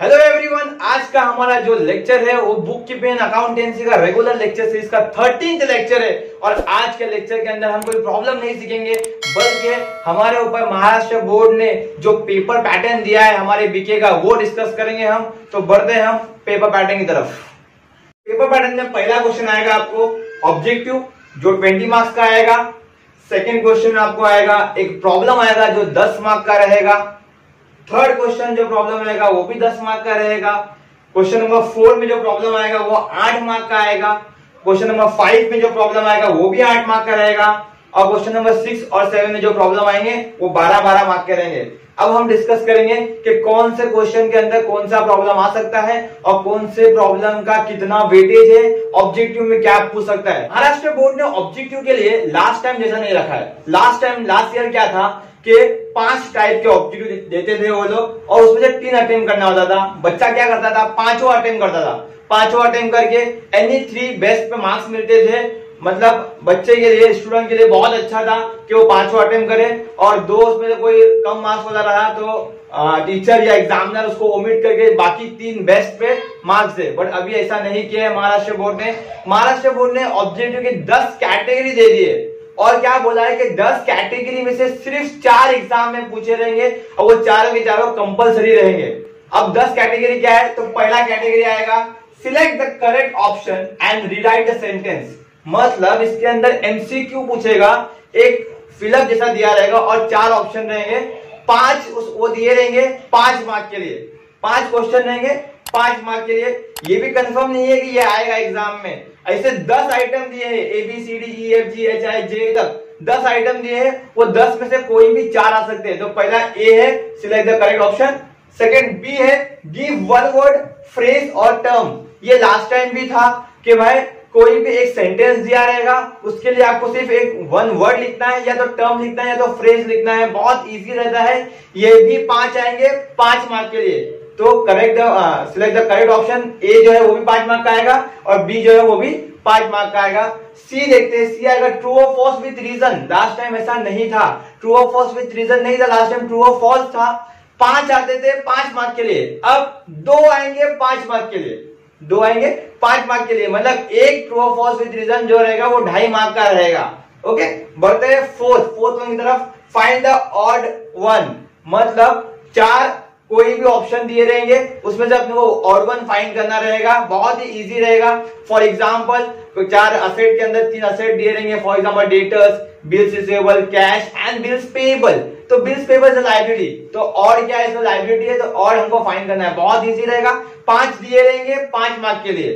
Hello everyone आज का हमारा जो लेक्चर है, वो बुक कीपिंग अकाउंटेंसी का रेगुलर लेक्चर सीरीज़ का थर्टींथ लेक्चर है। और आज के लेक्चर के अंदर हम कोई प्रॉब्लम नहीं सीखेंगे, बल्कि हमारे ऊपर महाराष्ट्र बोर्ड ने जो पेपर पैटर्न दिया है, हमारे बीके का, वो डिस्कस करेंगे हम। तो बढ़ते हैं हम पेपर पैटर्न की तरफ़। पेपर पैटर्न में पहला क्वेश्चन आएगा आपको ऑब्जेक्टिव जो ट्वेंटी मार्क्स का आएगा। सेकेंड क्वेश्चन आपको आएगा, एक प्रॉब्लम आएगा जो दस मार्क का रहेगा। थर्ड क्वेश्चन जो प्रॉब्लम रहेगा वो भी दस मार्क का रहेगा। क्वेश्चन नंबर फोर में जो प्रॉब्लम आएगा, वो आठ मार्क का आएगा। क्वेश्चन नंबर फाइव में जो प्रॉब्लम आएगा, वो भी आठ मार्क का रहेगा। और क्वेश्चन नंबर सिक्स और सेवन में जो प्रॉब्लम आएँगे, वो बारह बारह मार्क के रहेंगे। अब हम डिस्कस करेंगे कि कौन से क्वेश्चन के अंदर कौन सा प्रॉब्लम आ सकता है और कौन से प्रॉब्लम का कितना वेटेज है ऑब्जेक्टिव में क्या पूछ सकता है। महाराष्ट्र बोर्ड ने ऑब्जेक्टिव के लिए लास्ट टाइम जैसा नहीं रखा है। लास्ट टाइम लास्ट ईयर क्या था कि पाँच टाइप के ऑब्जेक्टिव देते थे वो लोग और उसमें से तीन अटेम्प करना होता था। बच्चा क्या करता था? पाँचों अटेम्प्ट करता था। पाँचों अटेम्प्ट करके एनी थ्री बेस्ट पे मार्क्स मिलते थे मतलब बच्चे के लिए स्टूडेंट के लिए बहुत अच्छा था कि वो पाँचों अटेम्प्ट करे और दो उसमें कोई कम मार्क्स वाला रहा तो टीचर या एग्जामिनर उसको ओमिट करके बाकी तीन बेस्ट पे मार्क्स दे। बट अभी ऐसा नहीं किया है महाराष्ट्र बोर्ड ने। महाराष्ट्र बोर्ड ने ऑब्जेक्टिव की दस कैटेगरी दे दी और क्या बोला है कि दस कैटेगरी में से सिर्फ़ चार एग्ज़ाम में पूछे रहेंगे और वो चारों के चारों कंपलसरी रहेंगे। अब दस कैटेगरी क्या है? तो पहला कैटेगरी आएगा। Select the correct option and rewrite the sentence मतलब इसके अंदर एमसीक्यू पूछेगा, एक फिलअप जैसा दिया रहेगा और चार ऑप्शन रहेंगे। पाँच उस, वो दिए रहेंगे पाँच मार्क के लिए। पाँच क्वेश्चन रहेंगे पाँच मार्क के लिए। ये भी कंफर्म नहीं है कि ये आएगा एग्ज़ाम में। ऐसे दस आइटम दिए हैं A B C D E F G H I J तक। दस आइटम दिए हैं, वो दस में से कोई भी चार आ सकते हैं। तो पहला ए है select the correct option second B है गिव वन वर्ड फ्रेज और टर्म ये लास्ट टाइम भी था कि भाई कोई भी एक सेंटेंस दिया रहेगा, उसके लिए आपको सिर्फ़ एक वन वर्ड लिखना है, या तो टर्म लिखना है, या तो फ्रेज लिखना है। बहुत इजी रहता है। ये भी पाँच आएँगे पाँच मार्क के लिए। तो correct select the correct option A जो है वो भी पाँच मार्क का आएगा, और बी जो है वो भी पाँच मार्क का आएगा। सी देखते हैं। सी आएगा ट्रू और false with reason last time ऐसा नहीं था। ट्रू और फॉल्स विथ रीजन नहीं था। लास्ट टाइम ट्रू और फॉल्स था। पाँच आते थे पाँच मार्क के लिए। अब दो आएँगे पाँच मार्क के लिए। दो आएँगे, पाँच मार्क के लिए। मतलब एक ट्रू और फॉल्स विथ रीजन जो रहेगा, वो ढाई मार्क का रहेगा। ओके बढ़ते हैं फोर्थ फोर्थ वन की तरफ़ फाइंड द ऑड वन मतलब चार कोई भी ऑप्शन दिए रहेंगे, उसमें से अपने को ऑड वन फाइंड करना रहेगा, बहुत ही इजी रहेगा। फॉर एग्ज़ाम्पल चार असेट के अंदर तीन असेट दिए रहेंगे for example debtors bills receivable cash and bills payable तो बिल्स पेबल से लाइब्रेरी तो और क्या है? इसमें लाइब्रेरी है तो और हमको फाइंड करना है। बहुत इजी रहेगा। पाँच दिए रहेंगे, पाँच मार्क के लिए।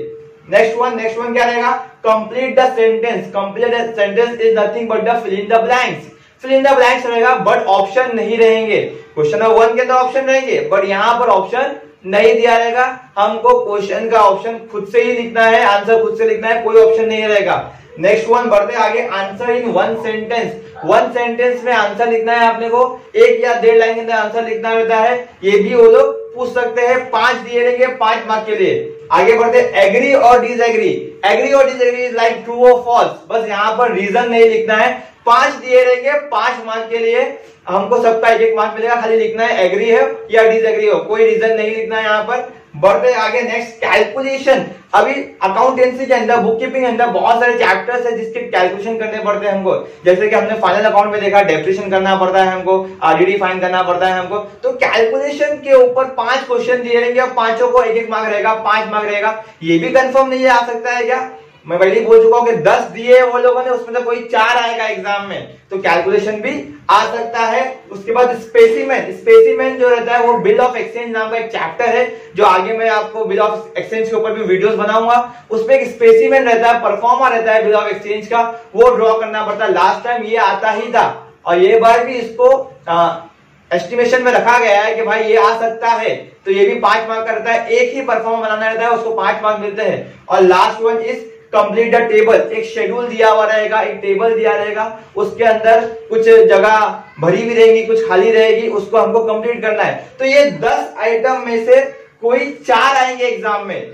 नेक्स्ट वन नेक्स्ट वन क्या रहेगा? Complete the sentence complete the sentence is nothing but the fill in the blanks fill in the blanks रहेगा बट ऑप्शन नहीं रहेंगे। क्वेश्चन नंबर वन के अंदर ऑप्शन रहेंगे बट यहाँ पर ऑप्शन नहीं दिया रहेगा। हमको क्वेश्चन का ऑप्शन खुद से ही लिखना है आंसर खुद से लिखना है, कोई ऑप्शन नहीं रहेगा। नेक्स्ट वन बढ़ते आगे answer in one sentence one sentence में आंसर लिखना है आपने को, एक या डेढ़ लाइन के अंदर आंसर लिखना रहता है। ये भी वो लोग पूछ सकते हैं, पाँच दिए रहेंगे, पाँच मार्क के लिए। आगे बढ़ते एग्री और डिसएग्री एग्री और डिसएग्री इज़ लाइक ट्रू और फॉल्स बस यहाँ पर रीजन नहीं लिखना है। पाँच दिए रहेंगे, पाँच मार्क के लिए हमको सबका एक एक मार्क मिलेगा। खाली लिखना है एग्री है या डिसएग्री हो, कोई रीजन नहीं लिखना है यहाँ पर। बढ़ते आगे नेक्स्ट कैलकुलेशन अभी अकाउंटेंसी के अंदर बुक कीपिंग के अंदर बहुत सारे चैप्टर्स है जिसके कैलकुलेशन करने पड़ते हैं हमको। जैसे कि हमने फाइनल अकाउंट में देखा डेप्रेशन करना पड़ता है हमको आरडीडी फाइन करना पड़ता है हमको। तो कैलकुलेशन के ऊपर पाँच क्वेश्चन दिए रहेंगे और पाँचों को एक एक मार्क रहेगा, पाँच मार्क रहेगा। ये भी कंफर्म नहीं आ सकता है क्या? मैं पहले बोल चुका हूँ कि दस दिए वो लोगों ने, उसमें से कोई चार आएगा एग्ज़ाम में। तो कैलकुलेशन भी आ सकता है। उसके बाद स्पेसिमेन स्पेसिमेन जो रहता है वो बिल ऑफ़ एक्सचेंज नाम का एक चैप्टर है, जो आगे मैं आपको बिल ऑफ़ एक्सचेंज के ऊपर भी वीडियोस बनाऊँगा। उसमें एक स्पेसिमेन रहता है परफॉर्मर रहता है बिल ऑफ़ एक्सचेंज का। वो ड्रॉ करना पड़ता। है लास्ट टाइम ये आता ही था। और ये बार भी इसको एस्टिमेशन में रखा गया है कि भाई ये आ सकता है। तो ये भी पाँच मार्क का रहता है। एक ही परफॉर्म बनाना रहता है, उसको पाँच मार्क मिलते हैं। और last one is complete the table एक शेड्यूल दिया हुआ रहेगा, एक टेबल दिया रहेगा। उसके अंदर कुछ जगह भरी भी रहेगी, कुछ खाली रहेगी, उसको हमको कंप्लीट करना है। तो ये दस आइटम में से कोई चार आएँगे एग्ज़ाम में।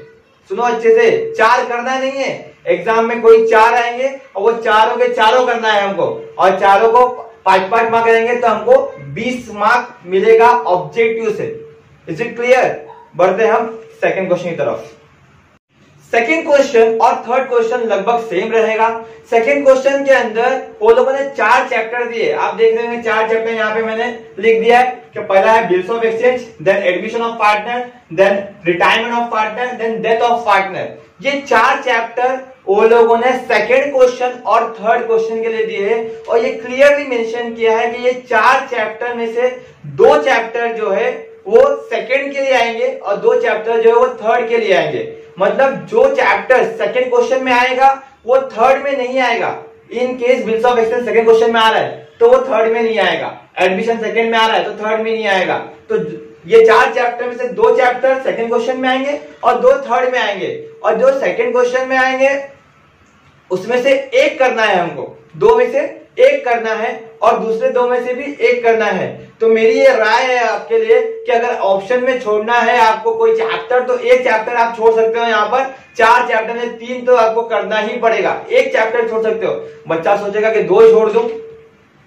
सुनो अच्छे से, चार करना नहीं है। एग्ज़ाम में कोई चार आएँगे और वो चारों के चारों करना है हमको। और चारों को पाँच पाँच मार्क करेंगे तो हमको बीस मार्क मिलेगा ऑब्जेक्टिव से। इज़ इट क्लियर बढ़ते हम सेकंड क्वेश्चन की तरफ़। सेकेंड क्वेश्चन और थर्ड क्वेश्चन लगभग सेम रहेगा। सेकेंड क्वेश्चन के अंदर वो लोगों ने चार चैप्टर दिए। आप देख रहे हैं चार चैप्टर यहाँ पे मैंने लिख दिया है कि पहला है bills of exchange then admission of partner then retirement of partner then death of partner ये चार चैप्टर वो लोगों ने सेकेंड क्वेश्चन और थर्ड क्वेश्चन के लिए दिए है। और ये क्लियरली मेंशन किया है कि ये चार चैप्टर में से दो चैप्टर जो है, वो सेकेंड के लिए आएँगे और दो चैप्टर जो है, वो थर्ड के लिए आएँगे। मतलब जो चैप्टर सेकेंड क्वेश्चन में आएगा, वो थर्ड में नहीं आएगा। In case bills of exchange second question में आ रहा है तो वो थर्ड में नहीं आएगा। एडमिशन सेकेंड में आ रहा है तो थर्ड में नहीं आएगा। तो ये चार चैप्टर में से दो चैप्टर सेकेंड क्वेश्चन में आएँगे और दो थर्ड में आएँगे। और जो सेकेंड क्वेश्चन में आएँगे, उसमें से एक करना है हमको। दो में से एक करना है और दूसरे दो में से भी एक करना है। तो मेरी ये राय है आपके लिए कि अगर ऑप्शन में छोड़ना है आपको कोई चैप्टर तो एक चैप्टर आप छोड़ सकते हो यहाँ पर। चार चैप्टर में तीन तो आपको करना ही पड़ेगा। एक चैप्टर छोड़ सकते हो। बच्चा सोचेगा कि दो छोड़ दू,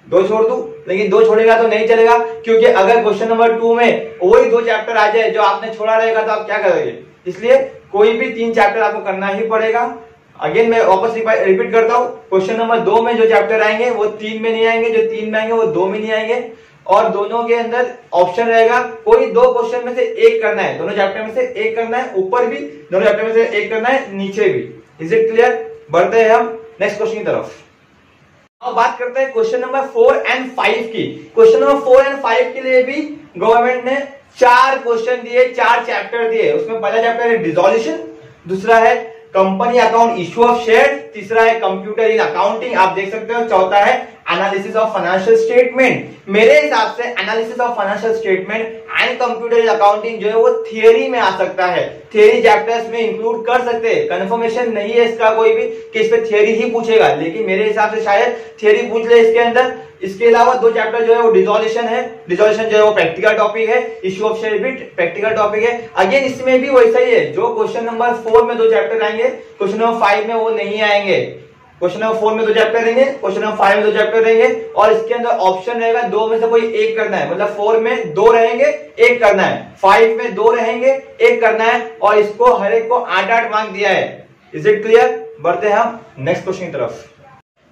दो छोड़ दू, लेकिन दो छोड़ेगा तो नहीं चलेगा, क्योंकि अगर क्वेश्चन नंबर टू में वही दो चैप्टर आ जाए जो आपने छोड़ा रहेगा तो आप क्या करोगे? इसलिए कोई भी तीन चैप्टर आपको करना ही पड़ेगा। अगेन मैं वापस रिपीट करता हूँ। क्वेश्चन नंबर दो में जो चैप्टर आएँगे, वो तीन में नहीं आएँगे, जो तीन में आएँगे, वो दो में नहीं आएँगे। और दोनों के अंदर ऑप्शन रहेगा। कोई दो क्वेश्चन में से एक करना है। दोनों चैप्टर में से एक करना है। ऊपर भी, दोनों चैप्टर में से एक करना है। नीचे भी। इज़ इट क्लियर बढ़ते हैं हम नेक्स्ट क्वेश्चन की तरफ़। अब बात करते हैं question number four and five की। Question number four and five के लिए भी गवर्नमेंट ने चार क्वेश्चन दिए, चार चैप्टर दिए। उसमें पहला चैप्टर है डिजोल्यूशन दूसरा है company account issue of share तीसरा है कंप्यूटर इन अकाउंटिंग आप देख सकते हो। चौथा है एनालिसिस ऑफ़ फाइनेंशियल स्टेटमेंट मेरे हिसाब से analysis of financial statement and computer in accounting जो है वो थियरी में आ सकता है। थियरी चैप्टर्स में इंक्लूड कर सकते हैं। कंफर्मेशन नहीं है इसका कोई भी कि इस पर थियरी ही पूछेगा। लेकिन मेरे हिसाब से शायद थियरी पूछ ले इसके अंदर। इसके अलावा दो चैप्टर जो है वो डिजोल्यूशन है। डिजोल्यूशन जो है वो प्रैक्टिकल टॉपिक है। Issue of share bit practical topic है। अगेन इसमें भी वैसा ही है। जो क्वेश्चन नंबर फोर में दो चैप्टर आएँगे क्वेश्चन नंबर फाइव में वो नहीं आएँगे। क्वेश्चन नंबर फोर में दो चैप्टर रहेंगे क्वेश्चन नंबर फाइव में दो चैप्टर रहेंगे। और इसके अंदर ऑप्शन रहेगा, दो में से कोई एक करना है। मतलब फोर में दो रहेंगे, एक करना है। फाइव में दो रहेंगे, एक करना है। और इसको हर एक को आठ आठ मार्क दिया है। इज़ इट क्लियर बढ़ते हैं हम नेक्स्ट क्वेश्चन की तरफ़।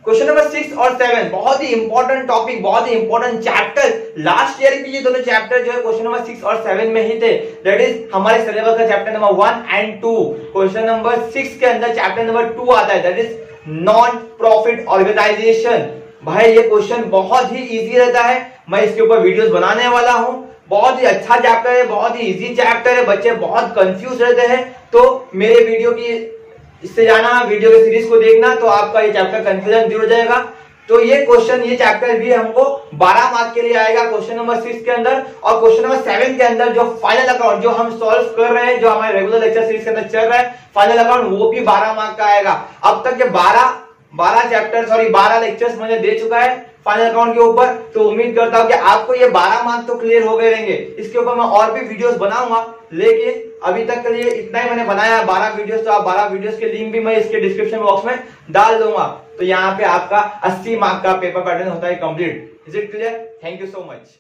क्वेश्चन नंबर सिक्स और सेवन बहुत ही इंपॉर्टेंट टॉपिक बहुत ही इंपॉर्टेंट चैप्टर लास्ट ईयर की ये दोनों चैप्टर जो है क्वेश्चन नंबर सिक्स और सेवन में ही थे. दैट इज़ हमारे सिलेबस का chapter number one and two question number six के अंदर चैप्टर नंबर टू आता है. That is non profit organisation भाई, ये क्वेश्चन बहुत ही इजी रहता है. मैं इसके ऊपर वीडियोस बनाने वाला हूँ. बहुत ही अच्छा चैप्टर है, बहुत ही इजी चैप्टर है. बच्चे बहुत कंफ्यूज रहते हैं. तो मेरे वीडियो की इससे जाना वीडियो के सीरीज़ को देखना तो आपका ये चैप्टर कंफ्यूजन दूर हो जाएगा। तो ये क्वेश्चन ये चैप्टर भी हमको 12 मार्क के लिए आएगा क्वेश्चन नंबर सिक्स के अंदर और क्वेश्चन नंबर सेवन के अंदर जो फाइनल अकाउंट जो हम सॉल्व कर रहे हैं, जो हमारे रेगुलर लेक्चर सीरीज़ के अंदर चल रहा है फाइनल अकाउंट वो भी 12 मार्क का आएगा। अब तक ये 12 12 चैप्टर सॉरी 12 लेक्चर्स मुझे दे चुका है। फाइनल अकाउंट के ऊपर तो उम्मीद करता हूँ कि आपको ये 12 मार्क्स तो क्लियर हो गए रहेंगे। इसके ऊपर मैं और भी वीडियोस बनाऊँगा, लेकिन अभी तक के लिए इतना ही मैंने बनाया 12 वीडियोस तो आप 12 वीडियोस के लिंक भी मैं इसके डिस्क्रिप्शन बॉक्स में डाल दूँगा। तो यहाँ पे आपका 80 मार्क का पेपर पैटर्न होता है complete is it clear thank you so much